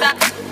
った。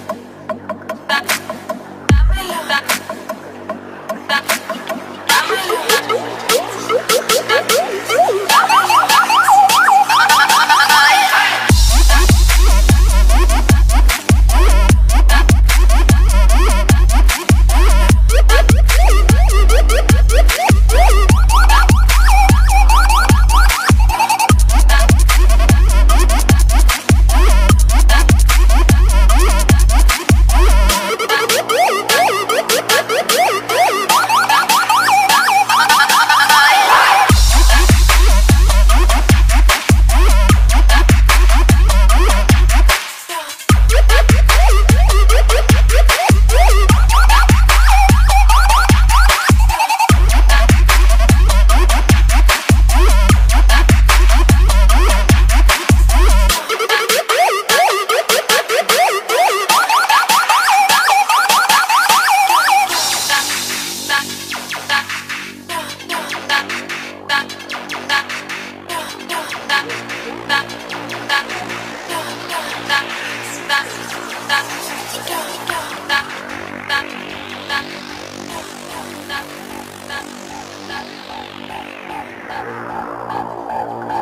Thank you.